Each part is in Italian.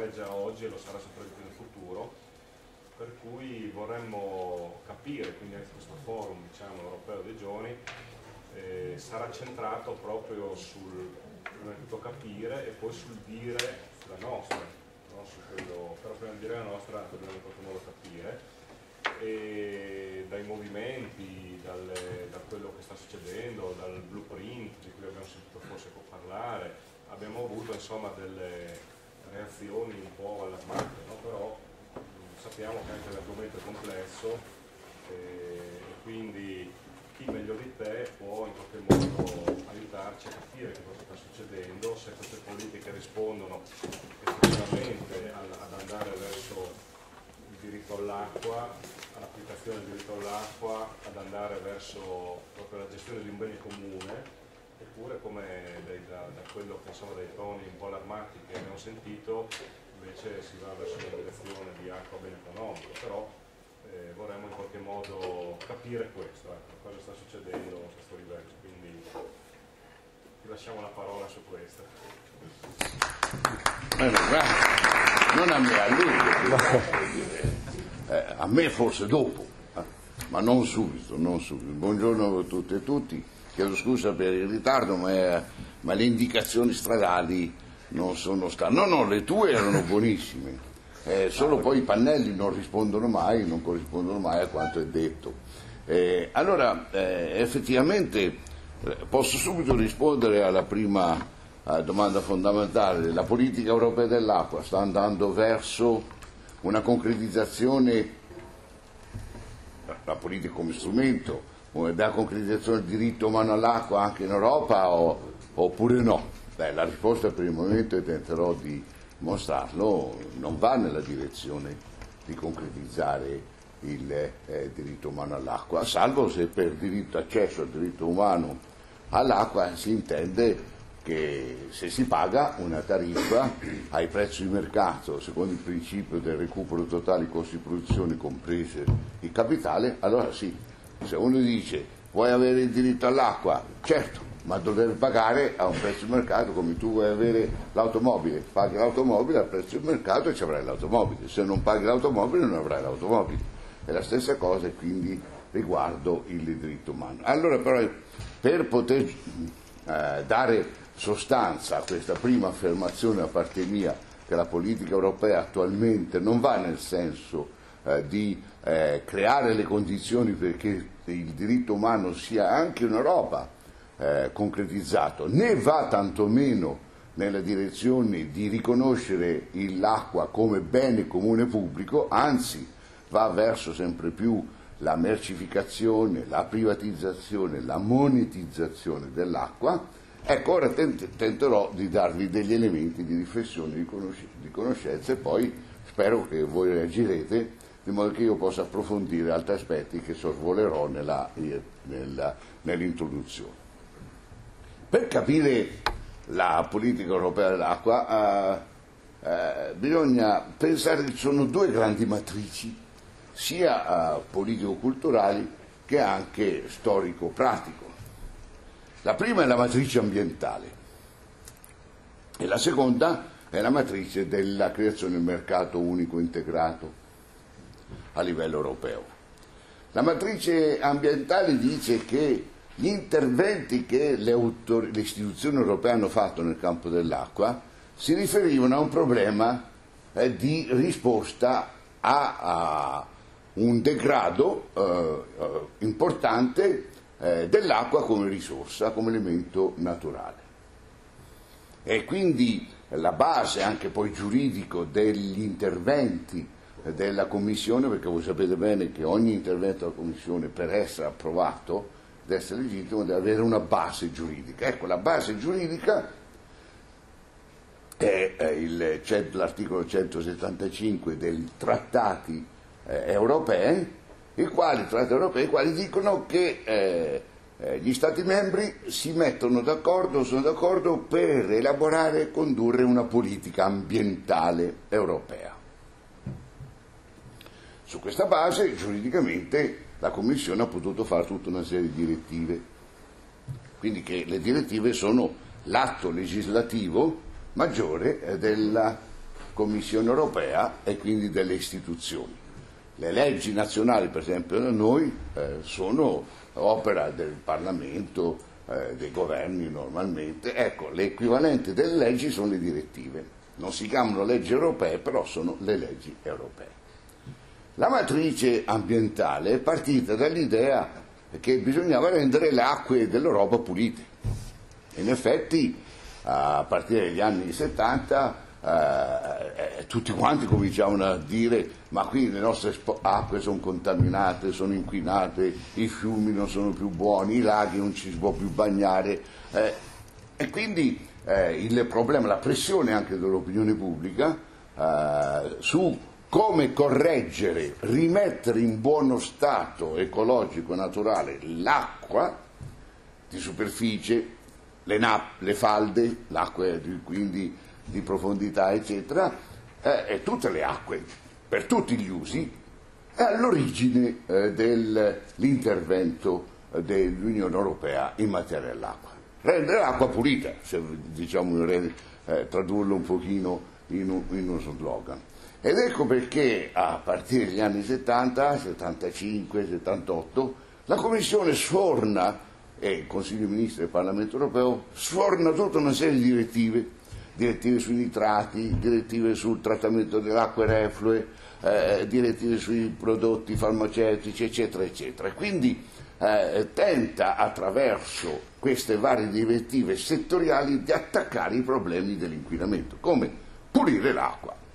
è già oggi e lo sarà più nel futuro, per cui vorremmo capire, quindi anche questo forum diciamo, europeo dei giovani eh, sarà centrato proprio sul prima di tutto capire e poi sul dire la nostra, no? su quello, però prima di dire la nostra dobbiamo in qualche modo capire e dai movimenti, dalle, da quello che sta succedendo, dal blueprint di cui abbiamo sentito forse parlare, abbiamo avuto insomma delle reazioni un po' allarmanti, no? però sappiamo che anche l'argomento è complesso e quindi chi meglio di te può in qualche modo aiutarci a capire che cosa sta succedendo, se queste politiche rispondono effettivamente ad andare verso il diritto all'acqua, all'applicazione del diritto all'acqua, ad andare verso proprio la gestione di un bene comune, eppure come dai, da, da, quello che insomma dai toni un po' allarmati che abbiamo sentito, invece si va verso una direzione di acqua bene economico, però eh, vorremmo in qualche modo capire questo, ecco, cosa sta succedendo a questo livello, quindi ti lasciamo la parola su questo. Bene, non a me, a lui, eh, a me forse dopo, eh, ma non subito, non subito. Buongiorno a tutte e tutti, chiedo scusa per il ritardo, ma, è, ma le indicazioni stradali non sono state... No, no, le tue erano buonissime, eh, solo poi i pannelli non rispondono mai, non corrispondono mai a quanto è detto. Eh, allora, eh, effettivamente eh, posso subito rispondere alla prima domanda fondamentale. La politica europea dell'acqua sta andando verso una concretizzazione, la politica come strumento, una concretizzazione del diritto umano all'acqua anche in Europa o, oppure no? Beh, la risposta per il momento, e tenterò di mostrarlo, non va nella direzione di concretizzare il eh, diritto umano all'acqua, salvo se per diritto accesso al diritto umano all'acqua si intende che se si paga una tariffa ai prezzi di mercato secondo il principio del recupero totale di costi di produzione comprese il capitale, allora sì, se uno dice vuoi avere il diritto all'acqua, certo, ma dover pagare a un prezzo di mercato come tu vuoi avere l'automobile, paghi l'automobile al prezzo di mercato e ci avrai l'automobile, se non paghi l'automobile non avrai l'automobile. È la stessa cosa quindi riguardo il diritto umano. Allora però per poter eh, dare sostanza a questa prima affermazione da parte mia che la politica europea attualmente non va nel senso eh, di eh, creare le condizioni perché il diritto umano sia anche in Europa eh, concretizzato, né va tantomeno nella direzione di riconoscere l'acqua come bene comune pubblico, anzi va verso sempre più la mercificazione, la privatizzazione, la monetizzazione dell'acqua. Ecco, ora tenterò di darvi degli elementi di riflessione, di, conosc- di conoscenza e poi spero che voi reagirete di modo che io possa approfondire altri aspetti che sorvolerò nella, nella, nell'introduzione. Per capire la politica europea dell'acqua eh, eh, bisogna pensare che ci sono due grandi matrici, sia eh, politico-culturali che anche storico-pratico. La prima è la matrice ambientale e la seconda è la matrice della creazione del mercato unico integrato a livello europeo. La matrice ambientale dice che gli interventi che le, autor- le istituzioni europee hanno fatto nel campo dell'acqua si riferivano a un problema eh, di risposta a, a un degrado eh, eh importante eh, dell'acqua come risorsa, come elemento naturale. E quindi la base anche poi giuridico degli interventi della Commissione, perché voi sapete bene che ogni intervento della Commissione per essere approvato deve essere legittimo deve avere una base giuridica. Ecco, la base giuridica è il, l'articolo 175 dei trattati eh, europei i quali, trattati europei, i quali dicono che eh, eh, gli Stati membri si mettono d'accordo, sono d'accordo per elaborare e condurre una politica ambientale europea. Su questa base, giuridicamente, la Commissione ha potuto fare tutta una serie di direttive, quindi che le direttive sono l'atto legislativo maggiore eh, della Commissione europea e quindi delle istituzioni. Le leggi nazionali, per esempio da noi, eh, sono opera del Parlamento, eh, dei governi normalmente. Ecco, l'equivalente delle leggi sono le direttive. Non si chiamano leggi europee, però sono le leggi europee. La matrice ambientale è partita dall'idea che bisognava rendere le acque dell'Europa pulite. In effetti, a partire dagli anni 70, eh, eh, tutti quanti cominciavano a dire ma qui le nostre acque sono contaminate, sono inquinate, i fiumi non sono più buoni, i laghi non ci si può più bagnare eh, e quindi eh, il problema, la pressione anche dell'opinione pubblica eh, su come correggere, rimettere in buono stato ecologico e naturale l'acqua di superficie, le, nap, le falde, l'acqua quindi di profondità, eccetera, eh, e tutte le acque, per tutti gli usi, è all'origine eh, dell'intervento eh, dell'Unione Europea in materia dell'acqua. Rendere l'acqua pulita, se diciamo eh, tradurlo un pochino in, in uno slogan. Ed ecco perché a partire dagli anni 70, 75, 78, la Commissione sforna, e il Consiglio dei Ministri del Parlamento Europeo, sforna tutta una serie di direttive direttive sui nitrati, direttive sul trattamento delle acque reflue, eh, direttive sui prodotti farmaceutici, eccetera, eccetera. Quindi eh, tenta attraverso queste varie direttive settoriali di attaccare i problemi dell'inquinamento, come pulire l'acqua.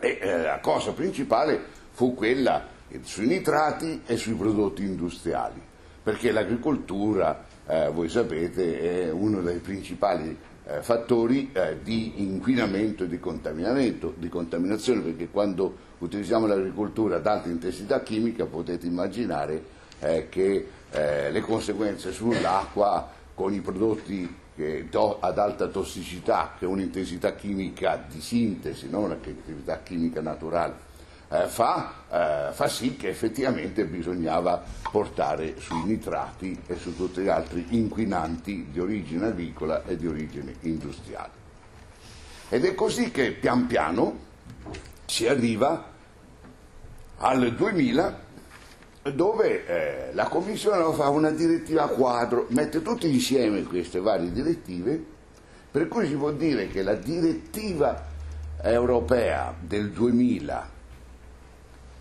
E eh, la cosa principale fu quella sui nitrati e sui prodotti industriali, perché l'agricoltura, eh, voi sapete, è uno dei principali eh, fattori eh, di inquinamento e di di contaminazione, perché quando utilizziamo l'agricoltura ad alta intensità chimica potete immaginare eh, che eh, le conseguenze sull'acqua con i prodotti ad alta tossicità, che è un'intensità chimica di sintesi, non un'attività chimica naturale, eh, fa, eh, fa, sì che effettivamente bisognava portare sui nitrati e su tutti gli altri inquinanti di origine agricola e di origine industriale. Ed è così che pian piano si arriva al 2000 dove eh, la Commissione fa una direttiva quadro, mette tutti insieme queste varie direttive, per cui si può dire che la direttiva europea del 2000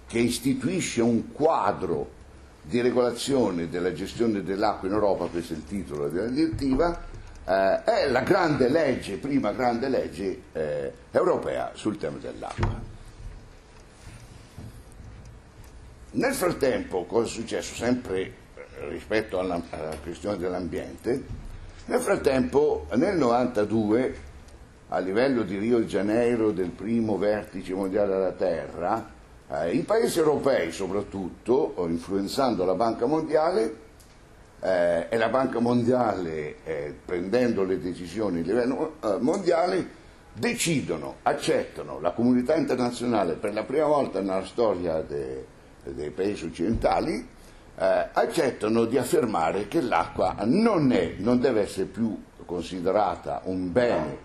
che istituisce un quadro di regolazione della gestione dell'acqua in Europa, questo è il titolo della direttiva, eh, è la grande legge, prima grande legge eh, europea sul tema dell'acqua. Nel frattempo, cosa è successo? Sempre eh, rispetto alla, alla questione dell'ambiente, nel frattempo, nel 92, a livello di Rio de Janeiro, del primo vertice mondiale della Terra, eh, I paesi europei soprattutto, influenzando la Banca Mondiale, eh, e la Banca Mondiale, eh, prendendo le decisioni a livello eh, mondiale, decidono, accettano la comunità internazionale per la prima volta nella storia de, dei paesi occidentali, eh, accettano di affermare che l'acqua non, è, non deve essere più considerata un bene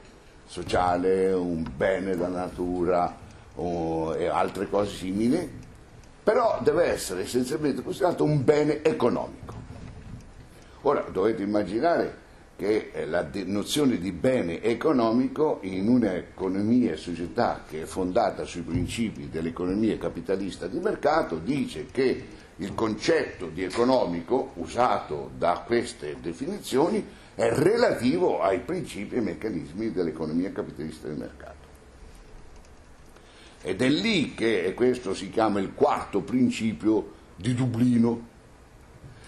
sociale, un bene della natura, o, e altre cose simili, però deve essere essenzialmente considerato un bene economico. Ora dovete immaginare che la nozione di bene economico in un'economia e società che è fondata sui principi dell'economia capitalista di mercato dice che il concetto di economico usato da queste definizioni è relativo ai principi e meccanismi dell'economia capitalista di mercato. Ed è lì che, questo si chiama il quarto principio di Dublino,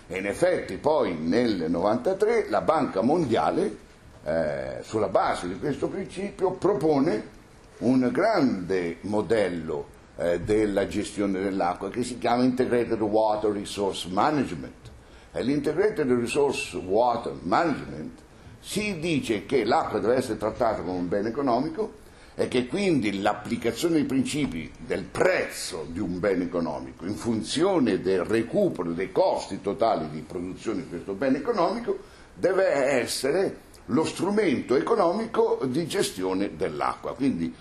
e in effetti poi nel 1993 la Banca Mondiale, eh, sulla base di questo principio, propone un grande modello eh, della gestione dell'acqua che si chiama Integrated Water Resource Management. E l'Integrated Resource Water Management si dice che l'acqua deve essere trattata come un bene economico e che quindi l'applicazione dei principi del prezzo di un bene economico in funzione del recupero dei costi totali di produzione di questo bene economico deve essere lo strumento economico di gestione dell'acqua. Quindi